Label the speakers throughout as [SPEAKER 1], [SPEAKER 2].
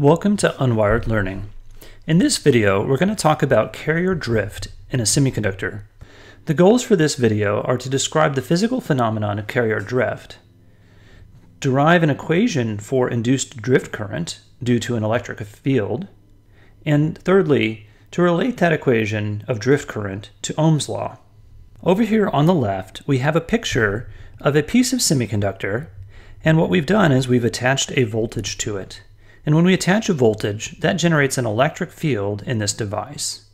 [SPEAKER 1] Welcome to Unwired Learning. In this video, we're going to talk about carrier drift in a semiconductor. The goals for this video are to describe the physical phenomenon of carrier drift, derive an equation for induced drift current due to an electric field, and thirdly, to relate that equation of drift current to Ohm's law. Over here on the left, we have a picture of a piece of semiconductor, and what we've done is we've attached a voltage to it. And when we attach a voltage, that generates an electric field in this device.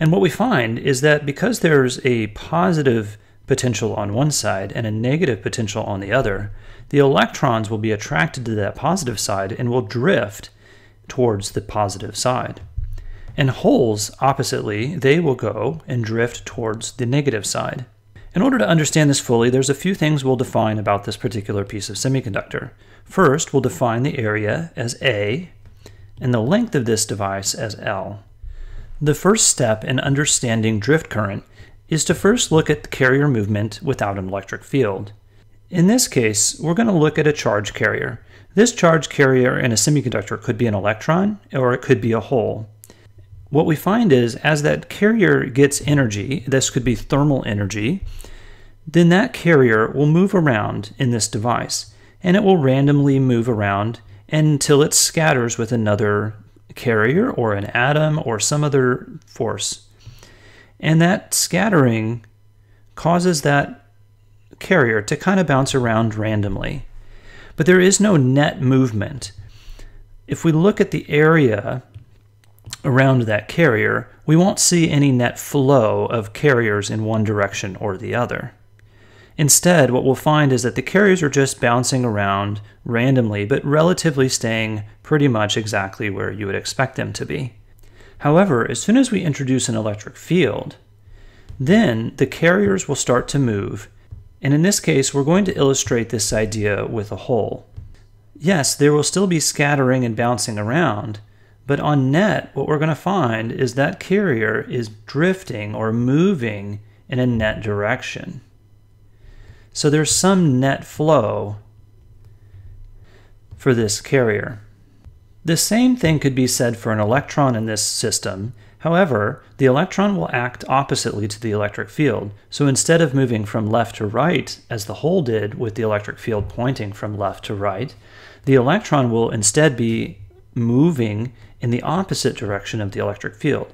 [SPEAKER 1] And what we find is that because there's a positive potential on one side and a negative potential on the other, the electrons will be attracted to that positive side and will drift towards the positive side. And holes, oppositely, they will go and drift towards the negative side. In order to understand this fully, there's a few things we'll define about this particular piece of semiconductor. First, we'll define the area as A and the length of this device as L. The first step in understanding drift current is to first look at the carrier movement without an electric field. In this case, we're going to look at a charge carrier. This charge carrier in a semiconductor could be an electron or it could be a hole. What we find is as that carrier gets energy, this could be thermal energy, then that carrier will move around in this device and it will randomly move around until it scatters with another carrier or an atom or some other force. And that scattering causes that carrier to kind of bounce around randomly. But there is no net movement. If we look at the area around that carrier, we won't see any net flow of carriers in one direction or the other. Instead, what we'll find is that the carriers are just bouncing around randomly, but relatively staying pretty much exactly where you would expect them to be. However, as soon as we introduce an electric field, then the carriers will start to move, and in this case, we're going to illustrate this idea with a hole. Yes, there will still be scattering and bouncing around, but on net, what we're going to find is that carrier is drifting or moving in a net direction. So there's some net flow for this carrier. The same thing could be said for an electron in this system. However, the electron will act oppositely to the electric field. So instead of moving from left to right, as the hole did with the electric field pointing from left to right, the electron will instead be moving in the opposite direction of the electric field.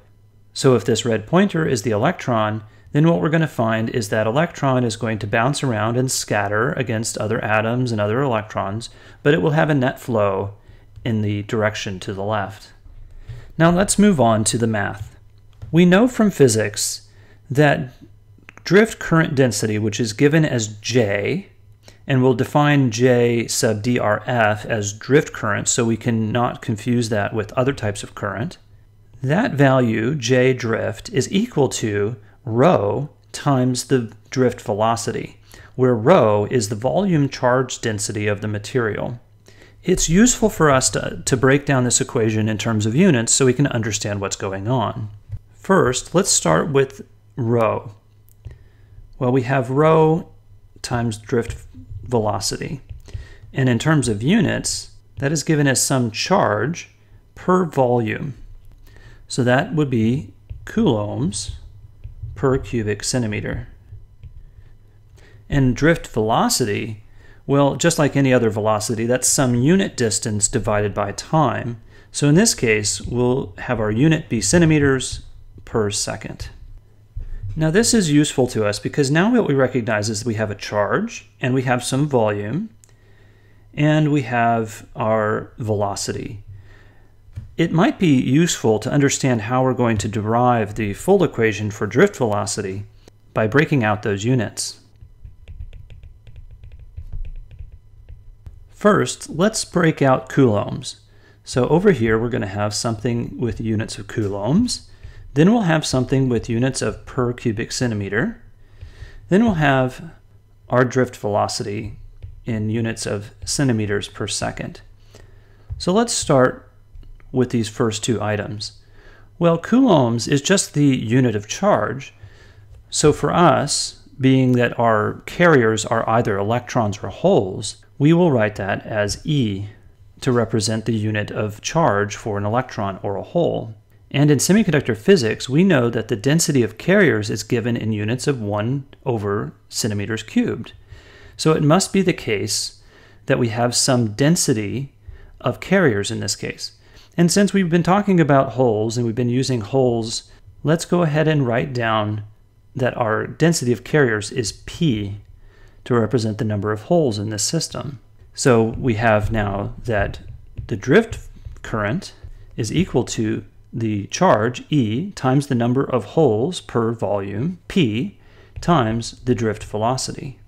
[SPEAKER 1] So if this red pointer is the electron, then what we're going to find is that electron is going to bounce around and scatter against other atoms and other electrons, but it will have a net flow in the direction to the left. Now let's move on to the math. We know from physics that drift current density, which is given as J, and we'll define J sub drf as drift current so we can not confuse that with other types of current. That value, J drift, is equal to rho times the drift velocity, where rho is the volume charge density of the material. It's useful for us to, to break down this equation in terms of units so we can understand what's going on. First, let's start with rho. Well, we have rho times drift velocity. And in terms of units, that is given as some charge per volume. So that would be coulombs per cubic centimeter. And drift velocity, well, just like any other velocity, that's some unit distance divided by time. So in this case, we'll have our unit be centimeters per second. Now this is useful to us because now what we recognize is we have a charge and we have some volume and we have our velocity it might be useful to understand how we're going to derive the full equation for drift velocity by breaking out those units. First, let's break out coulombs. So over here, we're going to have something with units of coulombs. Then we'll have something with units of per cubic centimeter. Then we'll have our drift velocity in units of centimeters per second. So let's start with these first two items? Well, coulombs is just the unit of charge. So for us, being that our carriers are either electrons or holes, we will write that as E. to represent the unit of charge for an electron or a hole. And in semiconductor physics, we know that the density of carriers is given in units of 1 over centimeters cubed. So it must be the case that we have some density of carriers in this case. And since we've been talking about holes and we've been using holes, let's go ahead and write down that our density of carriers is P to represent the number of holes in this system. So we have now that the drift current is equal to the charge, E, times the number of holes per volume, P, times the drift velocity.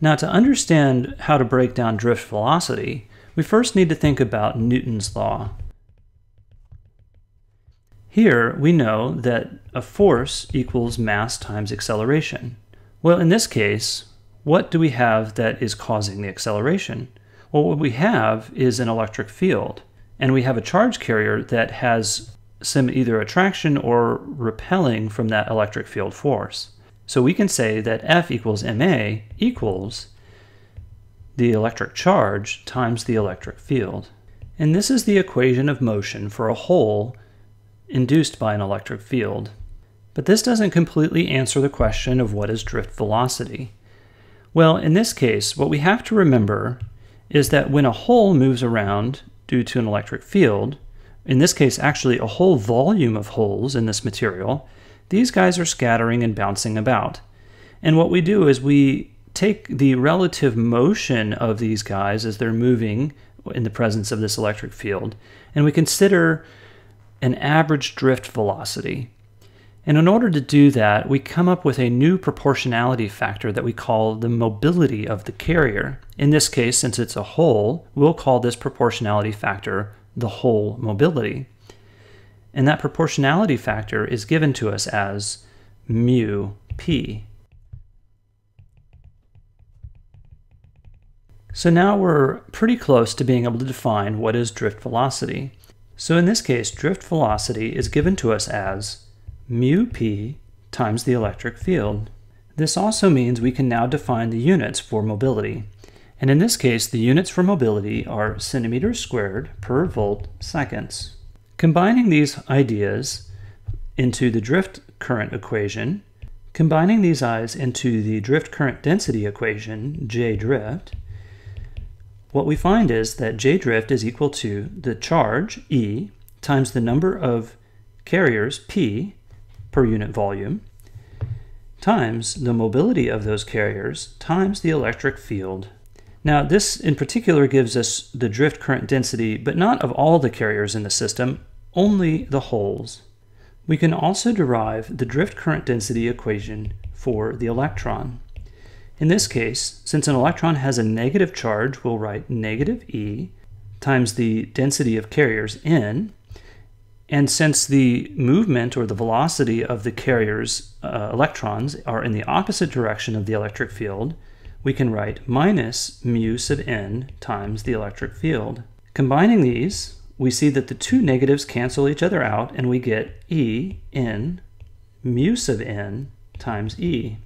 [SPEAKER 1] Now to understand how to break down drift velocity, we first need to think about Newton's law. Here we know that a force equals mass times acceleration. Well, in this case, what do we have that is causing the acceleration? Well, what we have is an electric field, and we have a charge carrier that has some either attraction or repelling from that electric field force. So we can say that F equals ma equals the electric charge times the electric field. And this is the equation of motion for a hole induced by an electric field. But this doesn't completely answer the question of what is drift velocity. Well, in this case, what we have to remember is that when a hole moves around due to an electric field, in this case actually a whole volume of holes in this material, these guys are scattering and bouncing about. And what we do is we take the relative motion of these guys as they're moving in the presence of this electric field, and we consider an average drift velocity. And in order to do that, we come up with a new proportionality factor that we call the mobility of the carrier. In this case, since it's a hole, we'll call this proportionality factor the hole mobility. And that proportionality factor is given to us as mu p. So now we're pretty close to being able to define what is drift velocity. So in this case, drift velocity is given to us as mu p times the electric field. This also means we can now define the units for mobility. And in this case, the units for mobility are centimeters squared per volt seconds. Combining these ideas into the drift current equation, combining these i's into the drift current density equation, J drift, what we find is that J drift is equal to the charge, E, times the number of carriers, P, per unit volume, times the mobility of those carriers, times the electric field, now, this in particular gives us the drift current density, but not of all the carriers in the system, only the holes. We can also derive the drift current density equation for the electron. In this case, since an electron has a negative charge, we'll write negative E times the density of carriers N. And since the movement or the velocity of the carriers uh, electrons are in the opposite direction of the electric field, we can write minus mu sub n times the electric field. Combining these, we see that the two negatives cancel each other out and we get E n mu sub n times E.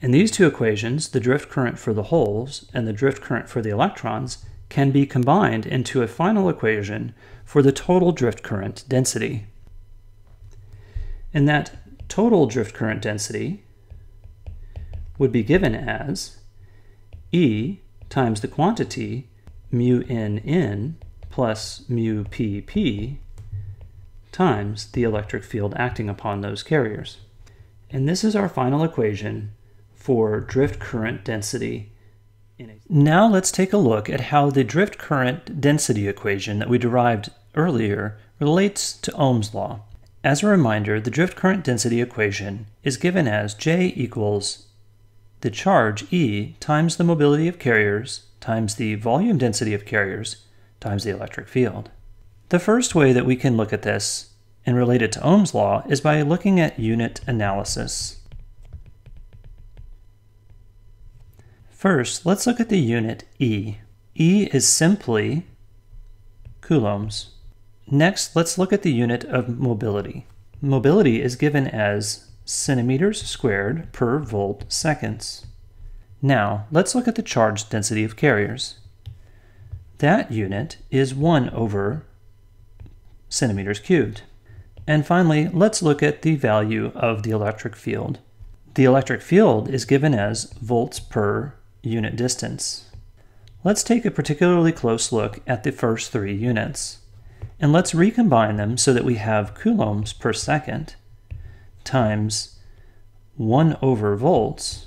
[SPEAKER 1] In these two equations, the drift current for the holes and the drift current for the electrons can be combined into a final equation for the total drift current density. And that total drift current density would be given as E times the quantity mu n n plus mu p p times the electric field acting upon those carriers. And this is our final equation for drift current density. Now let's take a look at how the drift current density equation that we derived earlier relates to Ohm's law. As a reminder, the drift current density equation is given as J equals the charge E times the mobility of carriers times the volume density of carriers times the electric field. The first way that we can look at this and relate it to Ohm's law is by looking at unit analysis. First, let's look at the unit E. E is simply coulombs. Next, let's look at the unit of mobility. Mobility is given as centimeters squared per volt seconds. Now, let's look at the charge density of carriers. that unit is 1 over centimeters cubed. And finally, let's look at the value of the electric field. The electric field is given as volts per unit distance. Let's take a particularly close look at the first three units. And let's recombine them so that we have coulombs per second times 1 over volts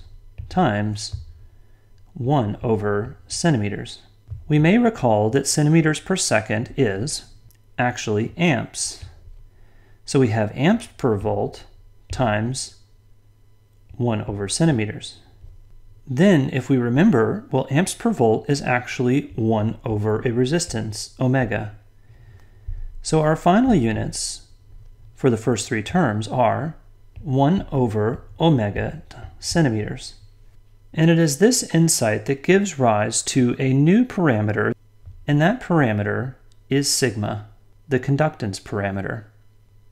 [SPEAKER 1] times 1 over centimeters. We may recall that centimeters per second is actually amps. So we have amps per volt times 1 over centimeters. Then, if we remember, well, amps per volt is actually 1 over a resistance, omega. So our final units for the first three terms are 1 over omega centimeters. And it is this insight that gives rise to a new parameter, and that parameter is sigma, the conductance parameter.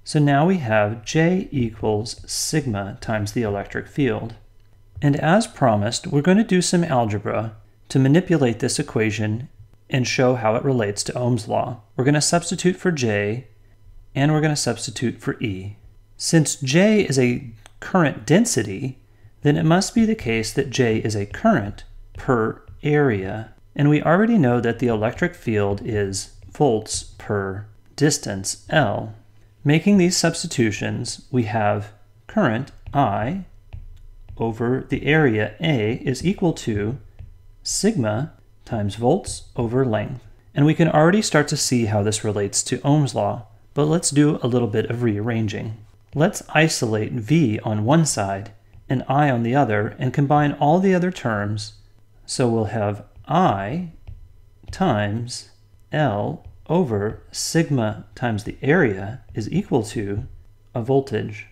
[SPEAKER 1] So now we have J equals sigma times the electric field. And as promised, we're going to do some algebra to manipulate this equation and show how it relates to Ohm's law. We're going to substitute for J and we're going to substitute for E. Since J is a current density, then it must be the case that J is a current per area. And we already know that the electric field is volts per distance L. Making these substitutions, we have current I over the area A is equal to sigma times volts over length. And we can already start to see how this relates to Ohm's law, but let's do a little bit of rearranging. Let's isolate V on one side and I on the other and combine all the other terms. So we'll have I times L over sigma times the area is equal to a voltage.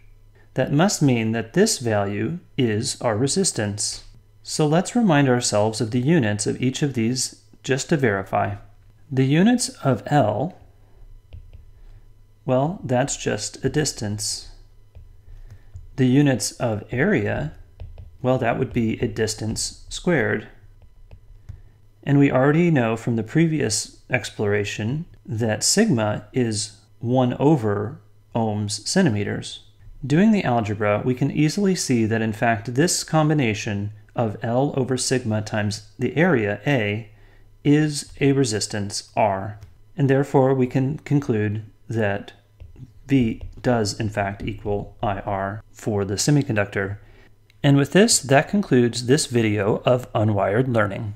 [SPEAKER 1] That must mean that this value is our resistance. So let's remind ourselves of the units of each of these just to verify. The units of L, well, that's just a distance. The units of area, well, that would be a distance squared. And we already know from the previous exploration that sigma is 1 over ohms centimeters. Doing the algebra, we can easily see that in fact this combination of L over sigma times the area A is a resistance R. And therefore we can conclude that V does in fact equal IR for the semiconductor. And with this, that concludes this video of Unwired Learning.